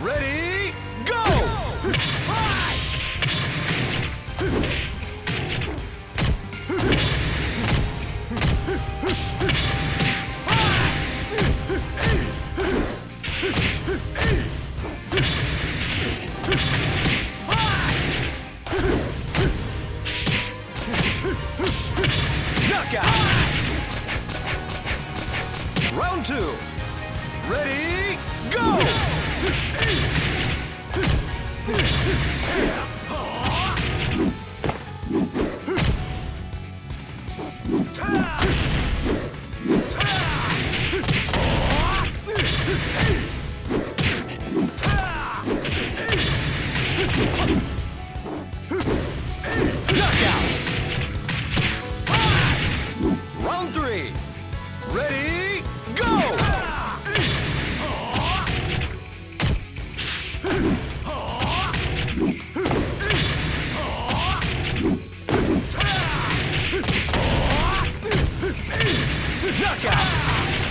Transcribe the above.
Ready, go! Knockout! Round two. Ready, go! Knockout! Round three. Ready, Knockout!